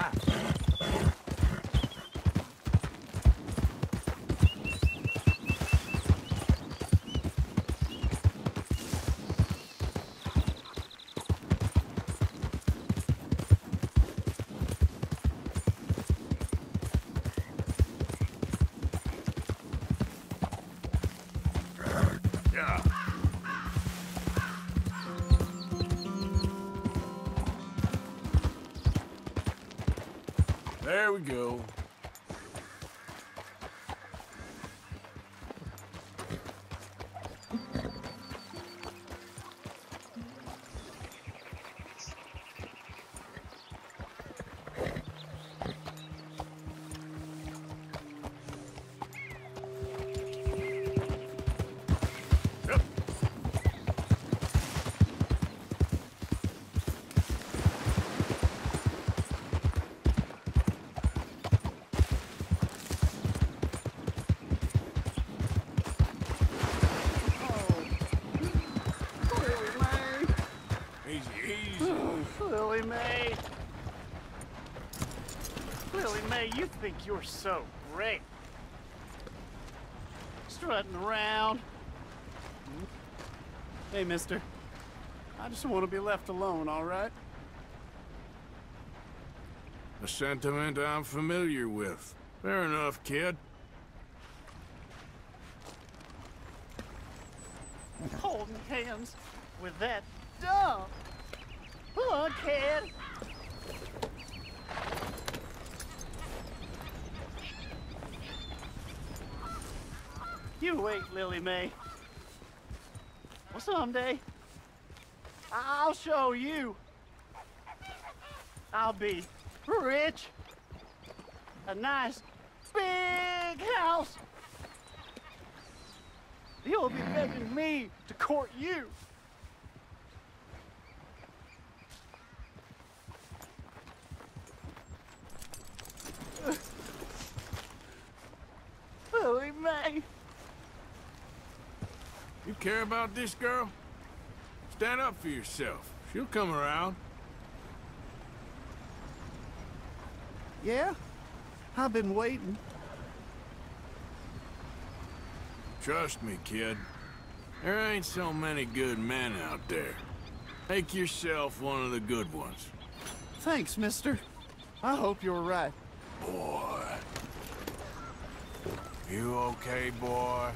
class. There we go. Lily Mae! Lily Mae, you think you're so great. Strutting around. Hey, mister. I just want to be left alone, all right? A sentiment I'm familiar with. Fair enough, kid. Holding hands with that dumb lunkhead. You wait, Lily Mae. Well, someday, I'll show you. I'll be rich. A nice big house. You'll be begging me to court you. Lily Mae. You care about this girl? Stand up for yourself. She'll come around. Yeah? I've been waiting. Trust me, kid. There ain't so many good men out there. Make yourself one of the good ones. Thanks, mister. I hope you're right. Boy. You okay, boy?